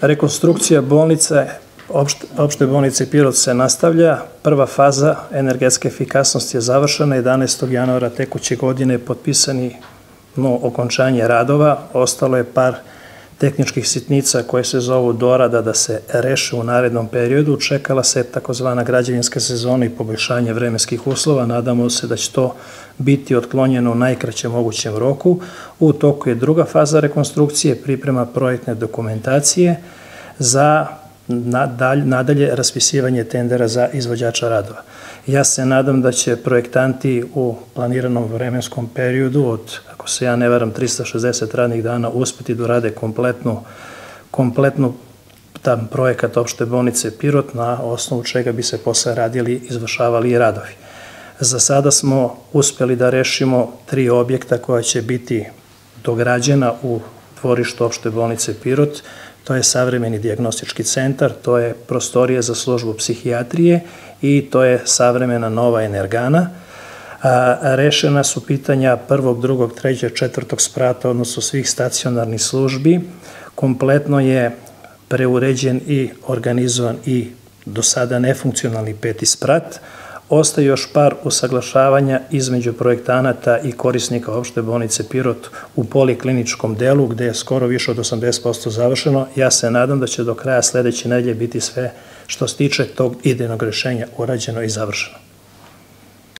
Rekonstrukcija bolnice Opšte, bolnice Pirot se nastavlja. Prva faza energetske efikasnosti je završena. 11. januara tekuće godine je potpisani no, okončanje radova. Ostalo je par tehničkih sitnica koje se zovu dorada da se reše u narednom periodu. Čekala se takozvana građevinska sezona i poboljšanje vremenskih uslova. Nadamo se da će to biti otklonjeno u najkraćem mogućem roku. U toku je druga faza rekonstrukcije, priprema projektne dokumentacije za nadalje, raspisivanje tendera za izvođača radova. Ja se nadam da će projektanti u planiranom vremenskom periodu od, ako se ja ne varam, 360 radnih dana uspeti da rade kompletnu, kompletnu tam projekat opšte bolnice Pirot na osnovu čega bi se posle radili, izvršavali i radovi. Za sada smo uspeli da rešimo tri objekta koja će biti dograđena u dvorištu opšte bolnice Pirot To je savremeni diagnostički centar, to je prostorija za službu psihijatrije i to je savremena nova energana. A, rešena su pitanja prvog, drugog, trećeg, četvrtog sprata, odnosno svih stacionarnih službi. Kompletno je preuređen i organizovan i do sada nefunkcionalni peti sprat. Ostaje još par usaglašavanja između projektanata i korisnika opšte bolnice Pirot u polikliničkom delu gde je skoro više od 80% završeno. Ja se nadam da će do kraja sledeće nedelje biti sve što se tiče tog idejnog rešenja urađeno i završeno.